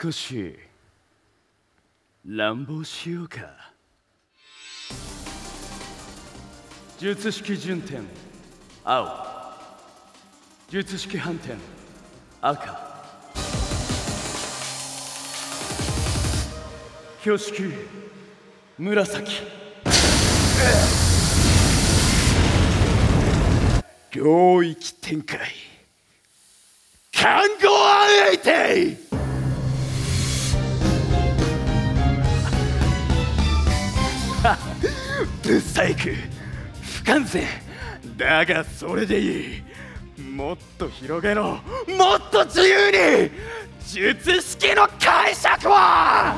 少し乱暴しようか。術式順天。青。術式反転。赤。挙式紫。領域展開。看護アンブサイク不完全。だがそれでいい。もっと広げろ。もっと自由に。術式の解釈は